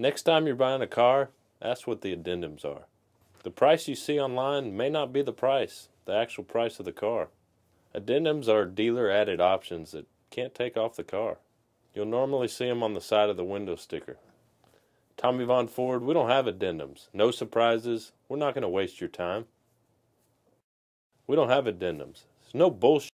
Next time you're buying a car, that's what the addendums are. The price you see online may not be the price, the actual price of the car. Addendums are dealer added options that can't take off the car. You'll normally see them on the side of the window sticker. Tommie Vaughn Ford, we don't have addendums. No surprises. We're not going to waste your time. We don't have addendums. There's no bullshit.